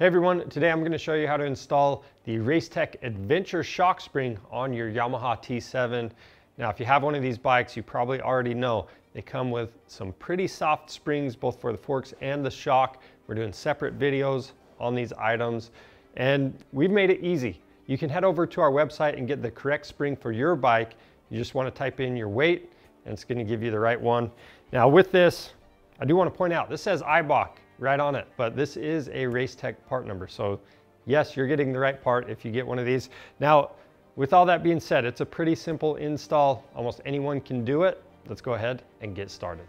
Hey everyone, today I'm going to show you how to install the Race Tech Adventure shock spring on your Yamaha T7. Now if you have one of these bikes, you probably already know they come with some pretty soft springs both for the forks and the shock. We're doing separate videos on these items and we've made it easy. You can head over to our website and get the correct spring for your bike. You just want to type in your weight and it's going to give you the right one. Now with this, I do want to point out, this says Eibach right on it, but this is a Race Tech part number. So yes, you're getting the right part if you get one of these. Now, with all that being said, it's a pretty simple install. Almost anyone can do it. Let's go ahead and get started.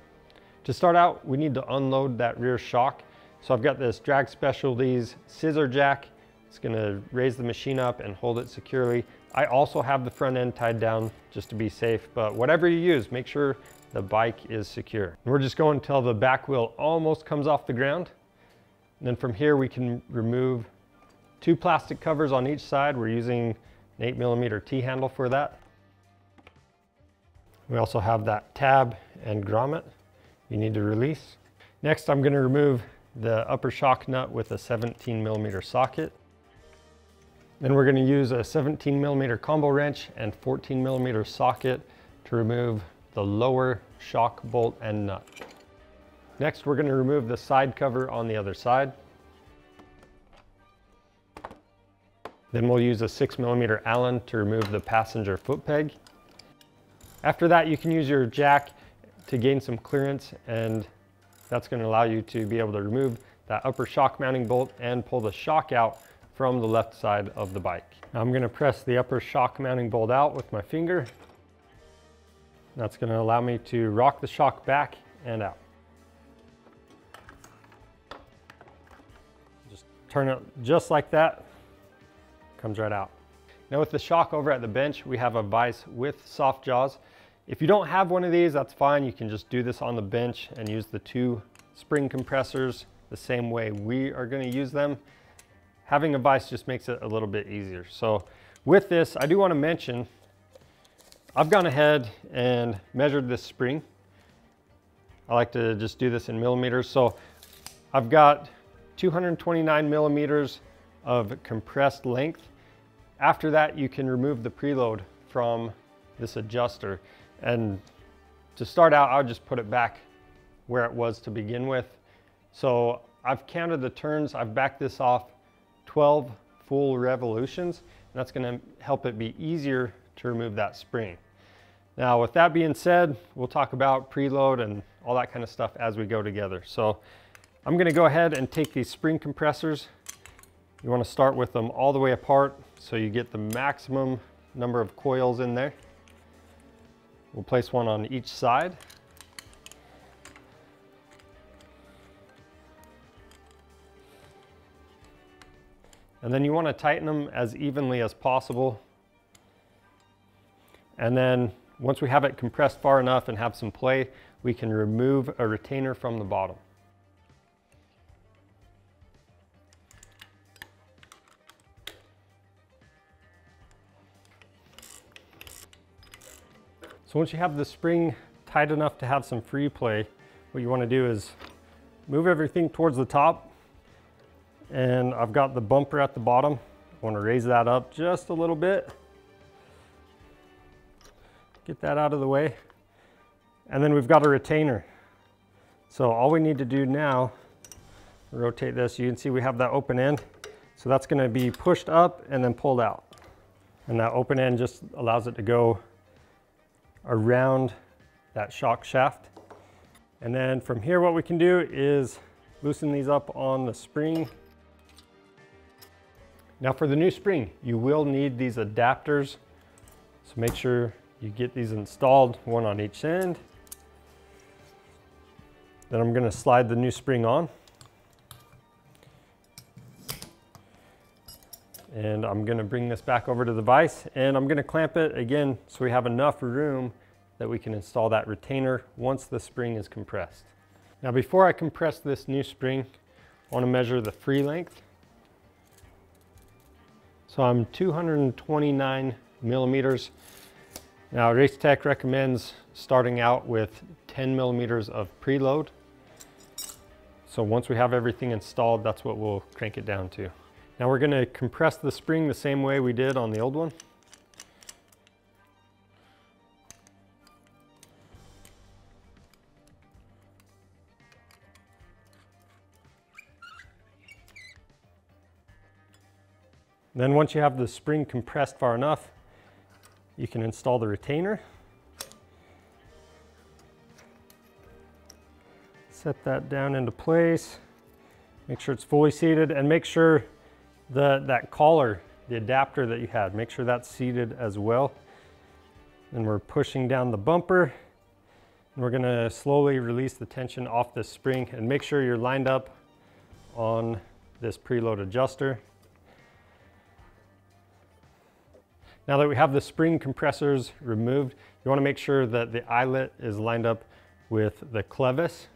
To start out, we need to unload that rear shock. So I've got this Drag Specialties scissor jack. It's gonna raise the machine up and hold it securely. I also have the front end tied down just to be safe, but whatever you use, make sure the bike is secure. we're just going until the back wheel almost comes off the ground. And then from here we can remove two plastic covers on each side. We're using an eight millimeter T-handle for that. We also have that tab and grommet you need to release. Next I'm going to remove the upper shock nut with a 17 millimeter socket. Then we're going to use a 17 millimeter combo wrench and 14 millimeter socket to remove the lower shock bolt and nut. Next, we're gonna remove the side cover on the other side. Then we'll use a six millimeter Allen to remove the passenger foot peg. After that, you can use your jack to gain some clearance and that's gonna allow you to be able to remove that upper shock mounting bolt and pull the shock out from the left side of the bike. Now I'm gonna press the upper shock mounting bolt out with my finger that's going to allow me to rock the shock back and out. Just turn it just like that, comes right out. Now with the shock over at the bench, we have a vise with soft jaws. If you don't have one of these, that's fine. You can just do this on the bench and use the two spring compressors the same way we are gonna use them. Having a vise just makes it a little bit easier. So with this, I do wanna mention I've gone ahead and measured this spring. I like to just do this in millimeters. So I've got 229 millimeters of compressed length. After that, you can remove the preload from this adjuster. And to start out, I'll just put it back where it was to begin with. So I've counted the turns. I've backed this off 12 full revolutions. And that's gonna help it be easier to remove that spring. Now with that being said, we'll talk about preload and all that kind of stuff as we go together. So I'm gonna go ahead and take these spring compressors. You wanna start with them all the way apart so you get the maximum number of coils in there. We'll place one on each side. And then you want to tighten them as evenly as possible. And then once we have it compressed far enough and have some play, we can remove a retainer from the bottom. So once you have the spring tight enough to have some free play, what you want to do is move everything towards the top. And I've got the bumper at the bottom. I want to raise that up just a little bit. Get that out of the way. And then we've got a retainer. So all we need to do now, rotate this, you can see we have that open end. So that's gonna be pushed up and then pulled out. And that open end just allows it to go around that shock shaft. And then from here, what we can do is loosen these up on the spring. Now for the new spring, you will need these adapters. So make sure you get these installed, one on each end. Then I'm gonna slide the new spring on. And I'm gonna bring this back over to the vise and I'm gonna clamp it again so we have enough room that we can install that retainer once the spring is compressed. Now before I compress this new spring, I wanna measure the free length. So I'm 229 millimeters now Race Tech recommends starting out with 10 millimeters of preload. So once we have everything installed, that's what we'll crank it down to. Now we're gonna compress the spring the same way we did on the old one. Then once you have the spring compressed far enough, you can install the retainer. Set that down into place. Make sure it's fully seated and make sure the, that collar, the adapter that you had, make sure that's seated as well. Then we're pushing down the bumper and we're gonna slowly release the tension off this spring and make sure you're lined up on this preload adjuster. Now that we have the spring compressors removed, you wanna make sure that the eyelet is lined up with the clevis.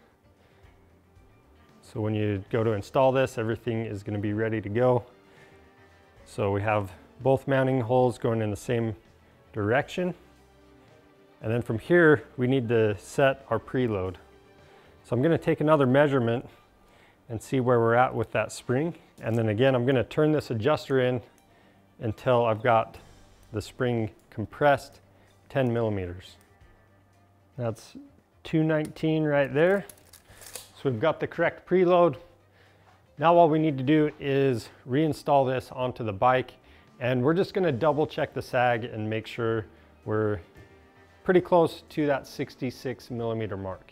So when you go to install this, everything is gonna be ready to go. So we have both mounting holes going in the same direction. And then from here, we need to set our preload. So I'm gonna take another measurement and see where we're at with that spring. And then again, I'm gonna turn this adjuster in until I've got the spring compressed 10 millimeters. That's 219 right there. So we've got the correct preload. Now all we need to do is reinstall this onto the bike and we're just gonna double check the sag and make sure we're pretty close to that 66 millimeter mark.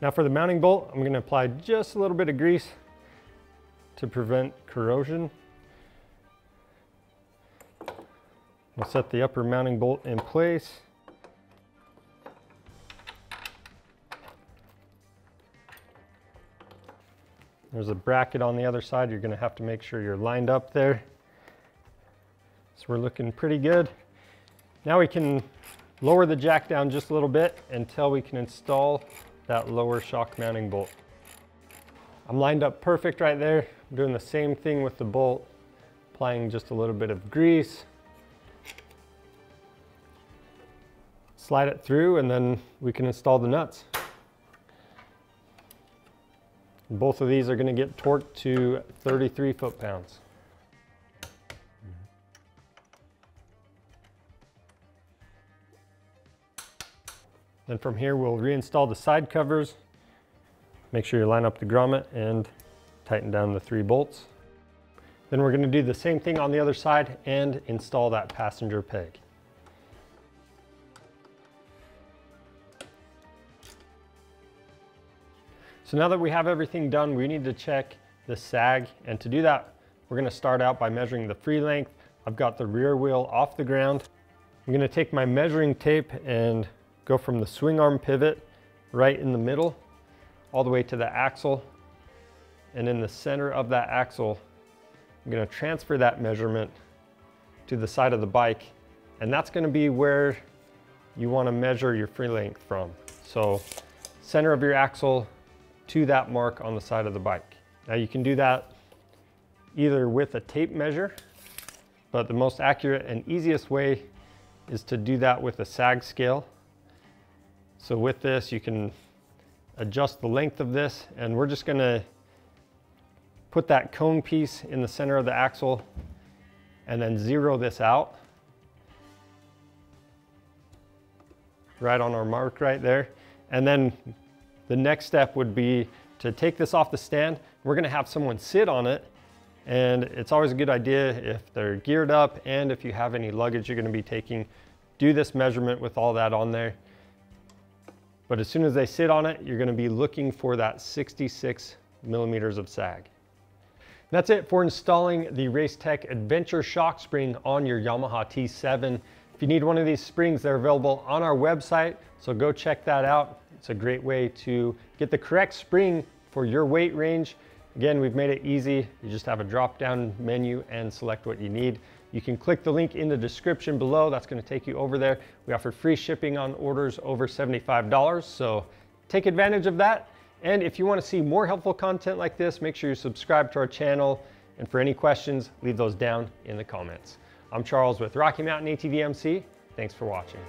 Now for the mounting bolt, I'm gonna apply just a little bit of grease to prevent corrosion. We'll set the upper mounting bolt in place. There's a bracket on the other side. You're gonna have to make sure you're lined up there. So we're looking pretty good. Now we can lower the jack down just a little bit until we can install that lower shock mounting bolt. I'm lined up perfect right there. I'm doing the same thing with the bolt, applying just a little bit of grease. Slide it through and then we can install the nuts. Both of these are going to get torqued to 33 foot-pounds. Then from here, we'll reinstall the side covers. Make sure you line up the grommet and tighten down the three bolts. Then we're gonna do the same thing on the other side and install that passenger peg. So now that we have everything done, we need to check the sag. And to do that, we're gonna start out by measuring the free length. I've got the rear wheel off the ground. I'm gonna take my measuring tape and go from the swing arm pivot right in the middle, all the way to the axle. And in the center of that axle, I'm gonna transfer that measurement to the side of the bike. And that's gonna be where you wanna measure your free length from. So center of your axle, to that mark on the side of the bike. Now you can do that either with a tape measure, but the most accurate and easiest way is to do that with a sag scale. So with this, you can adjust the length of this and we're just gonna put that cone piece in the center of the axle and then zero this out. Right on our mark right there. And then the next step would be to take this off the stand. We're gonna have someone sit on it and it's always a good idea if they're geared up and if you have any luggage you're gonna be taking, do this measurement with all that on there. But as soon as they sit on it, you're gonna be looking for that 66 millimeters of sag. That's it for installing the Race Tech Adventure Shock Spring on your Yamaha T7. If you need one of these springs, they're available on our website, so go check that out. It's a great way to get the correct spring for your weight range. Again, we've made it easy. You just have a drop down menu and select what you need. You can click the link in the description below. That's gonna take you over there. We offer free shipping on orders over $75. So take advantage of that. And if you wanna see more helpful content like this, make sure you subscribe to our channel. And for any questions, leave those down in the comments. I'm Charles with Rocky Mountain ATVMC. Thanks for watching.